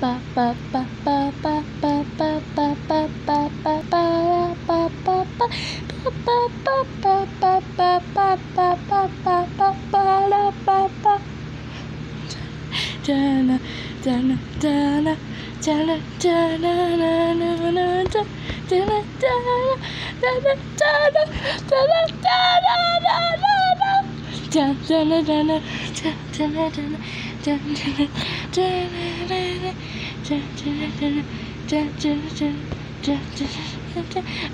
ba ba ba ba ba ba ba ba ba ba ba ba ba ba ba Dana, dana, dana, dana, dana, na, na, na, da, dana, dana, dana, dana, dana, dana,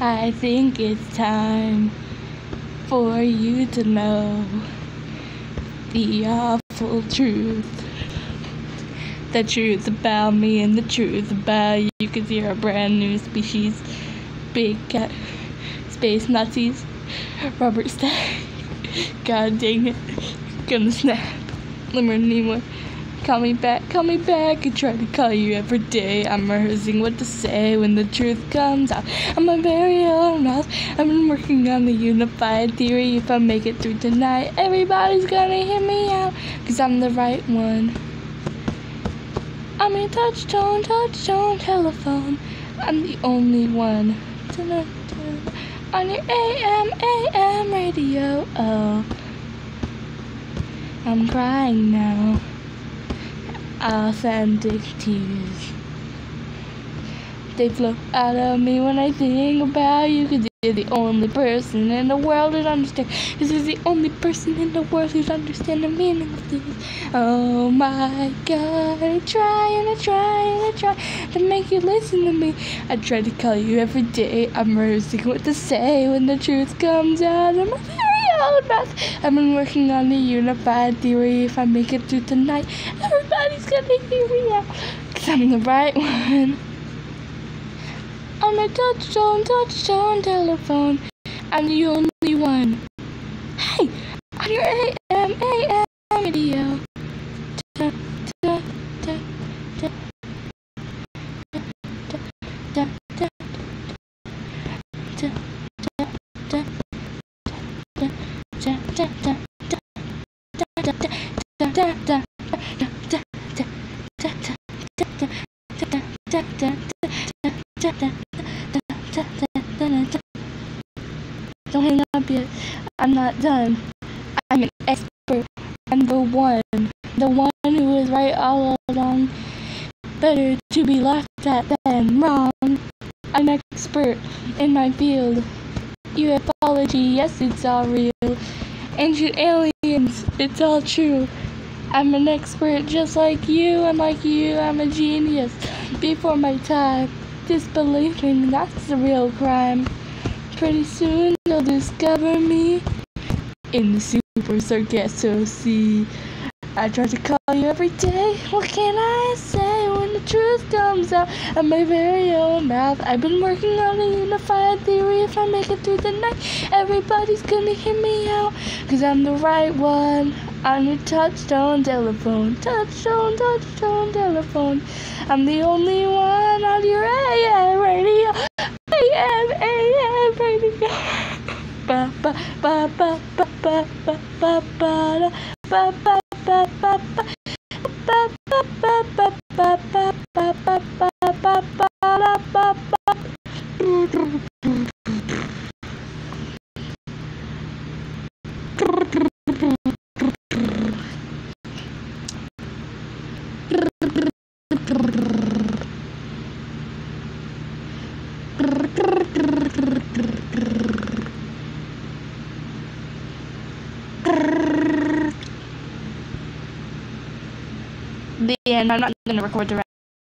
I think it's time for you to know the awful truth. The truth about me and the truth about you, cause you're a brand new species. Big cat, space Nazis, Robert Stack. God dang it. Gonna snap. Limmer Nemo. Call me back, call me back. I try to call you every day. I'm rehearsing what to say when the truth comes out. I'm a very own mouth. I've been working on the unified theory. If I make it through tonight, everybody's gonna hear me out. Cause I'm the right one. I'm a touchtone, touchtone telephone. I'm the only one. Dun-dun-dun. On your AM, AM radio. Oh. I'm crying now. Authentic tears. They flow out of me when I think about you. Cause you're the only person in the world that understands. Cause you're the only person in the world who's understand the meaning of this. Oh my god, I try and I try and I try to make you listen to me. I try to call you every day. I'm rehearsing what to say when the truth comes out of my very own mouth. I've been working on the unified theory. If I make it through tonight, everybody's gonna hear me out. Cause I'm the right one. I'm a touchtone, touchtone telephone. I'm the only one. Hey, on your AM, AM radio. Da, da, da, da, da, da, da, da, da, da, da, da, da, da, da, da, da, da, da, don't I'm not done. I'm an expert. I'm the one. The one who is right all along. Better to be laughed at than wrong. I'm an expert in my field. Ufology, yes, it's all real. Ancient aliens, it's all true. I'm an expert just like you, and like you, I'm a genius. Before my time, disbelieving, that's the real crime. Pretty soon you'll discover me in the Super Circuit SOC. I try to call you every day. What can I say when the truth comes out of my very own mouth? I've been working on a unified theory. If I make it through the night, everybody's gonna hear me out. Cause I'm the right one. I'm your touchtone telephone. Touchtone, touchtone telephone. I'm the only one on your AM radio. AM, AM. Ba ba ba ba ba ba ba ba ba ba ba ba ba ba ba The end. I'm not gonna record the rest.